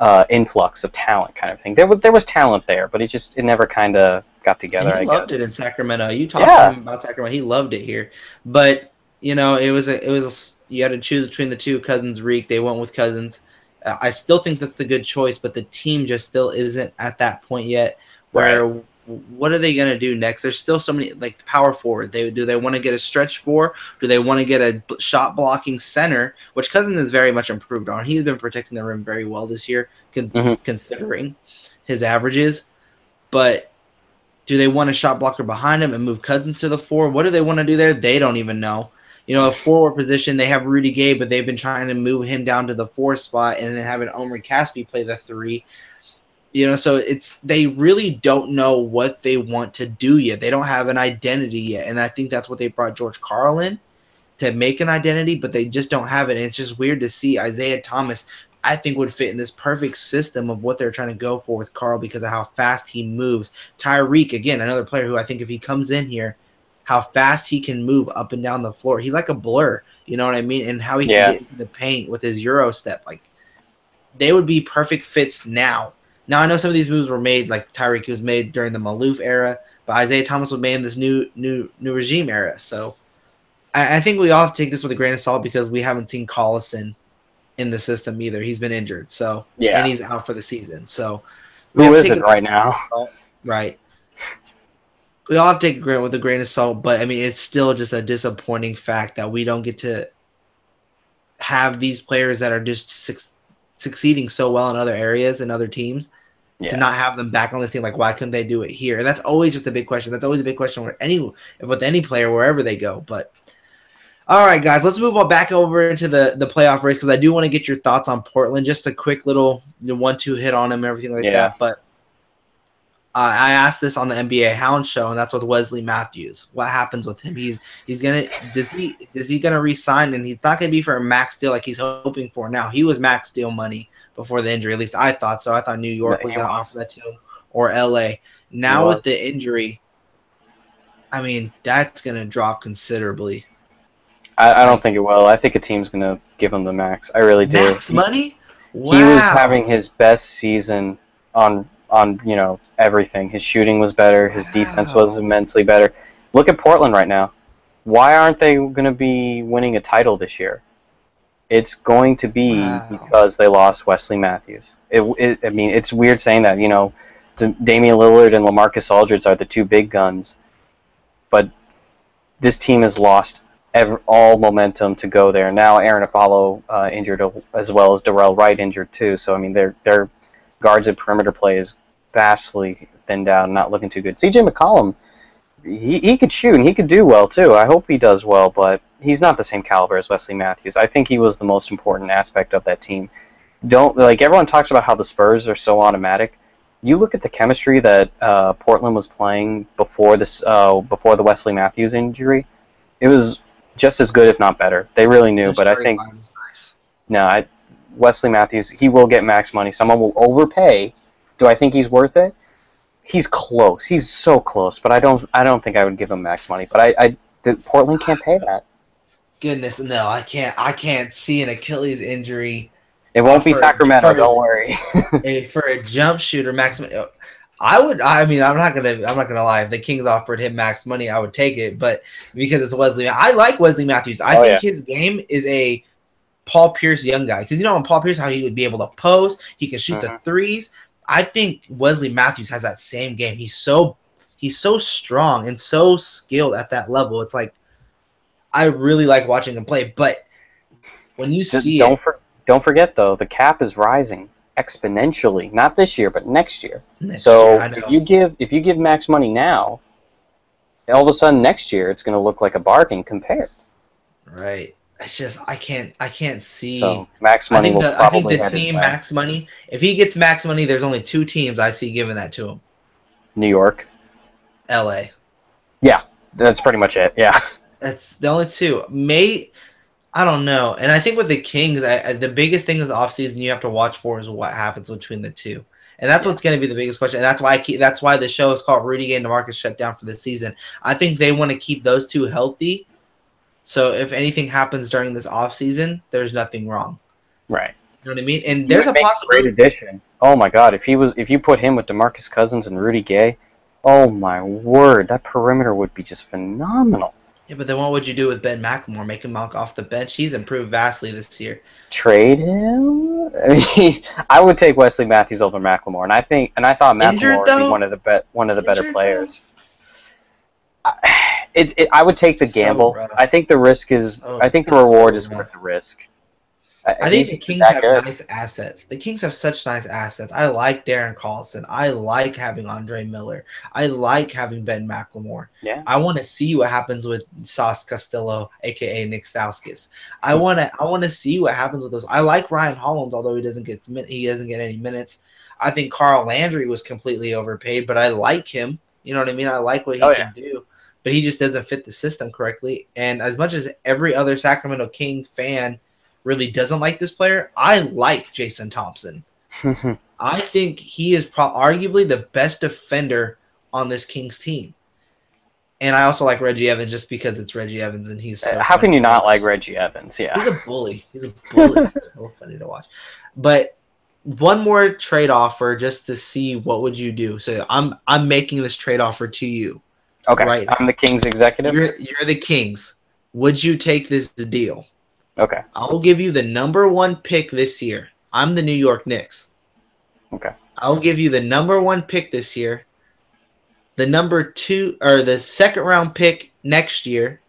uh, influx of talent kind of thing. There was there was talent there, but it just it never kind of got together. And he I loved guess. it in Sacramento. You talked Yeah. to him about Sacramento. He loved it here. But you know, it was a, it was you had to choose between the two. Cousins, Reek. They went with Cousins. Uh, I still think that's the good choice, but the team just still isn't at that point yet. Where w- what are they gonna do next? There's still so many like power forward. They do they want to get a stretch four? Do they want to get a shot blocking center? Which Cousins is very much improved on. He's been protecting the rim very well this year, con- Mhm. considering his averages. But do they want a shot blocker behind him and move Cousins to the four? What do they want to do there? They don't even know. You know, a forward position, they have Rudy Gay, but they've been trying to move him down to the four spot and then having Omri Casspi play the three. You know, so it's they really don't know what they want to do yet. They don't have an identity yet. And I think that's what they brought George Karl in to make an identity, but they just don't have it. And it's just weird to see Isaiah Thomas I think would fit in this perfect system of what they're trying to go for with Karl because of how fast he moves. Tyreke, again, another player who I think if he comes in here, how fast he can move up and down the floor. He's like a blur, you know what I mean? And how he Yeah. can get into the paint with his Euro step. Like they would be perfect fits now. Now I know some of these moves were made, like Tyreke was made during the Maloof era, but Isaiah Thomas was made in this new new new regime era. So I, I think we all have to take this with a grain of salt because we haven't seen Collison in the system either. He's been injured, so Yeah. and he's out for the season. So Who have to is take it right now? Right. We all have to take it with a grain of salt, but I mean, it's still just a disappointing fact that we don't get to have these players that are just suc- succeeding so well in other areas and other teams Yeah. to not have them back on the team. Like, why couldn't they do it here? And that's always just a big question. That's always a big question with any with any player wherever they go. But all right, guys, let's move on back over into the the playoff race because I do want to get your thoughts on Portland. Just a quick little you know, one-two hit on them, everything like Yeah. that. But uh, I asked this on the NBA Hound show, and that's with Wesley Matthews. What happens with him? He's he's gonna does he is he gonna resign? And he's not gonna be for a max deal like he's hoping for now. He was max deal money before the injury. At least I thought so. I thought New York was gonna offer that to him or LA. Now with the injury, I mean, that's going to drop considerably. I, I don't think it will. I think a team's going to give him the max. I really do. Max money? Wow. He was having his best season on on you know everything. His shooting was better. His defense was immensely better. Look at Portland right now. Why aren't they going to be winning a title this year? It's going to be Wow. because they lost Wesley Matthews. It, it, I mean, it's weird saying that. You know, D- Damian Lillard and LaMarcus Aldridge are the two big guns, but this team has lost ev- all momentum to go there. Now Arron Afflalo uh, injured as well as Dorell Wright injured too. So I mean, their their guards and perimeter play is vastly thinned out, and not looking too good. CJ McCollum, he, he could shoot and he could do well too. I hope he does well, but he's not the same caliber as Wesley Matthews. I think he was the most important aspect of that team. Don't like everyone talks about how the Spurs are so automatic. You look at the chemistry that uh, Portland was playing before this uh, before the Wesley Matthews injury. It was just as good, if not better. They really knew, but I think nice. no, I, Wesley Matthews, he will get max money. Someone will overpay. Do I think he's worth it? He's close. He's so close, but I don't. I don't think I would give him max money. But I, I the, Portland can't pay that. Goodness, no, I can't. I can't see an Achilles injury It won't be For- Sacramento. for- don't worry. a, for a jump shooter. Max, I would. I mean, I'm not gonna. I'm not gonna lie. If the Kings offered him max money, I would take it. But because it's Wesley, I like Wesley Matthews. I Oh, think his game is a Paul Pierce young guy. Because you know, on Paul Pierce, how he would be able to post, he can shoot the Mhm. threes. I think Wesley Matthews has that same game. He's so he's so strong and so skilled at that level. It's like I really like watching him play. But when you Just see don't it, for, don't forget though, the cap is rising exponentially. Not this year, but next year. next So year, if you give if you give max money now, all of a sudden next year it's going to look like a bargain compared. right, it's just I can't I can't see. So max I money think will the, I think probably the team max money. If he gets max money, there's only two teams I see giving that to him. New York. L.A. Yeah, that's pretty much it. Yeah. That's the only two. May I don't know. And I think with the Kings, I, I- the biggest thing is offseason you have to watch for is what happens between the two. And that's what's going to be the biggest question. And that's why I keep, that's why the show is called Rudy Gay and DeMarcus shut down for the season. I think they want to keep those two healthy. So if anything happens during this off season, there's nothing wrong. Right. You know what I mean? And there's a great possibility. addition. Oh my god, if he was if you put him with DeMarcus Cousins and Rudy Gay, oh my word, that perimeter would be just phenomenal. Yeah, but then what would you do with Ben McLemore? Make him walk off the bench? He's improved vastly this year. Trade him? I mean, I would take Wesley Matthews over McLemore, and I think and I thought Injured, McLemore would be though? one of the bet one of the better players. I- It, it, I would take the gamble. I think the risk is. So- I think the it's so reward is worth the risk. I think the Kings have good. nice assets. The Kings have such nice assets. I like Darren Collison. I like having Andre Miller. I like having Ben McLemore. Yeah. I want to see what happens with Sauce Castillo, aka Nick Stauskas. I want to. I want to see what happens with those. I like Ryan Hollins, although he doesn't get he doesn't get any minutes. I think Carl Landry was completely overpaid, but I like him. You know what I mean? I like what he Oh, can do, but he just doesn't fit the system correctly. And as much as every other Sacramento King fan really doesn't like this player, I like Jason Thompson. I think he is pro- arguably the best defender on this Kings team. And I also like Reggie Evans just because it's Reggie Evans and he's uh, so How can you not like Reggie Evans? Yeah. He's a bully. He's a bully. So funny to watch. But one more trade offer just to see what would you do. So I'm I'm making this trade offer to you. Okay. right. I'm the Kings executive. You're you're the Kings. Would you take this deal? Okay. I'll give you the number one pick this year. I'm the New York Knicks. Okay. I'll give you the number one pick this year, the number two or the second round pick next year,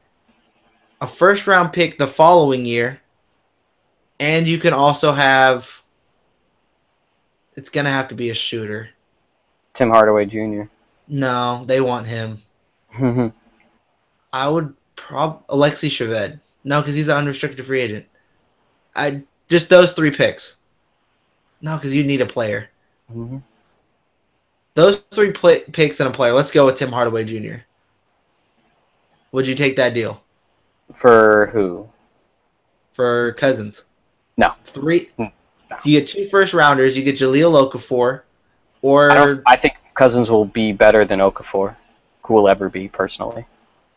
a first round pick the following year, and you can also have. It's gonna have to be a shooter. Tim Hardaway Jr. No, they want him. I would prob Alexey Shved. No, because he's an unrestricted free agent. I just those three picks. No, because you need a player. Mhm. Those three picks and a player. Let's go with Tim Hardaway Jr. Would you take that deal For who? for Cousins? No. Three. No. You get two first rounders. You get Jahlil Okafor, I, or don't, I think Cousins will be better than Okafor. Will ever be personally.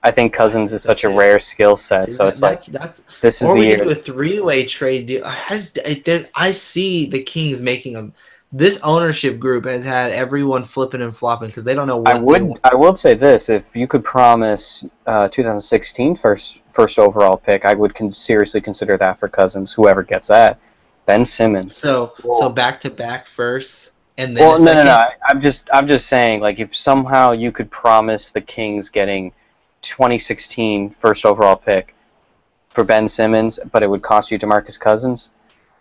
I think Cousins is such a rare skill set, Dude, so it's that's, like that's, this is or the we year. do a three-way trade deal. I, just, I, I see the Kings making them. This ownership group has had everyone flipping and flopping because they don't know what I would. I would say this: if you could promise uh, 2016 first first overall pick, I would con- seriously consider that for Cousins. Whoever gets that, Ben Simmons. So so back to back first, and then Well, no, no, second. no. I, I'm just I'm just saying, like, if somehow you could promise the Kings getting 2016 first overall pick for Ben Simmons, but it would cost you Demarcus Cousins,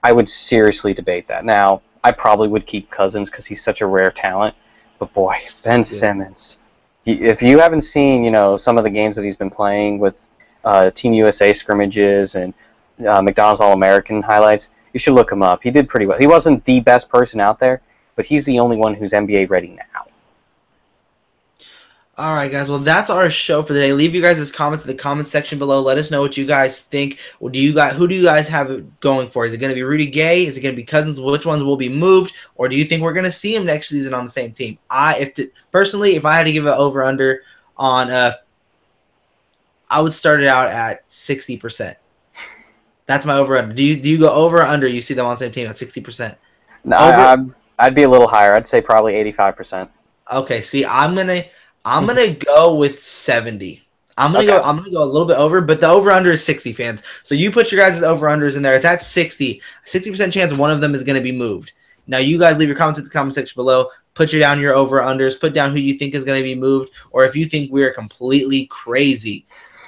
I would seriously debate that. Now, I probably would keep Cousins because he's such a rare talent, but boy, Ben Yeah. Simmons. If you haven't seen, you know, some of the games that he's been playing with uh, Team USA scrimmages and uh, McDonald's All American highlights, you should look him up. He did pretty well. He wasn't the best person out there, but he's the only one who's NBA ready now. All right, guys. Well, that's our show for the day. Leave you guys' comments in the comment section below. Let us know what you guys think. Well, do you guys who do you guys have going for? Is it going to be Rudy Gay? Is it going to be Cousins? Which ones will be moved? Or do you think we're going to see him next season on the same team? I, if t- personally, if I had to give it over under on, uh, I would start it out at sixty percent. That's my over under. Do you do you go over or under? You see them on the same team at sixty percent. No, Over- I, I'd, be a little higher. I'd say probably 85%. Okay, see, I'm gonna I'm gonna hmm. go with 70. I'm gonna go I'm gonna go a little bit over, but the over under is 60 fans. So you put your guys' over unders in there. It's at 60. 60% chance one of them is gonna be moved. Now you guys leave your comments in the comment section below. Put your down your over unders. Put down who you think is gonna be moved, or if you think we are completely crazy.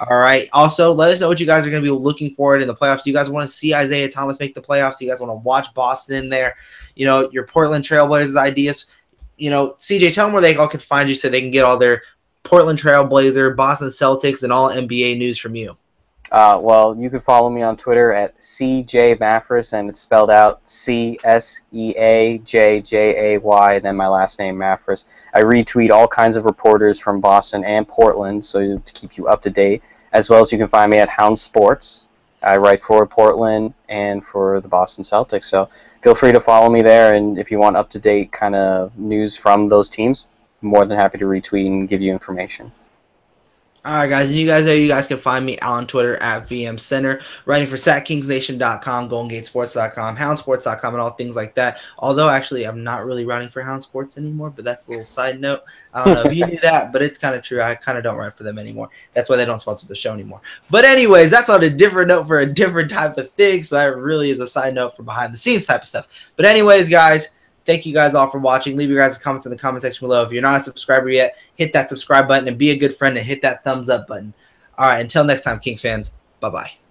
All right. Also, let us know what you guys are going to be looking forward in the playoffs. Do you guys want to see Isaiah Thomas make the playoffs? Do you guys want to watch Boston in there? You know, your Portland Trailblazers ideas. You know, CJ, tell them where they all can find you so they can get all their Portland Trailblazer, Boston Celtics, and all NBA news from you. Uh, well, you can follow me on Twitter at CJ Maffris, and it's spelled out C S E A J J A Y, then my last name Maffris. I retweet all kinds of reporters from Boston and Portland, so to keep you up to date. As well as you can find me at Hound Sports. I write for Portland and for the Boston Celtics, so feel free to follow me there. And if you want up to date kind of news from those teams, I'm more than happy to retweet and give you information. All right, guys, and you guys know you guys can find me on Twitter at VM Center, writing for SacKingsNation.com, GoldenGateSports.com, HoundSports.com, and all things like that. Although, actually, I'm not really writing for Hound Sports anymore, but that's a little side note. I don't know if you knew that, but it's kind of true. I kind of don't write for them anymore. That's why they don't sponsor the show anymore. But, anyways, that's on a different note for a different type of thing. So, that really is a side note for behind the scenes type of stuff. But, anyways, guys. Thank you guys all for watching. Leave your guys' comments in the comment section below. If you're not a subscriber yet, hit that subscribe button and be a good friend and hit that thumbs up button. All right, until next time, Kings fans, bye bye.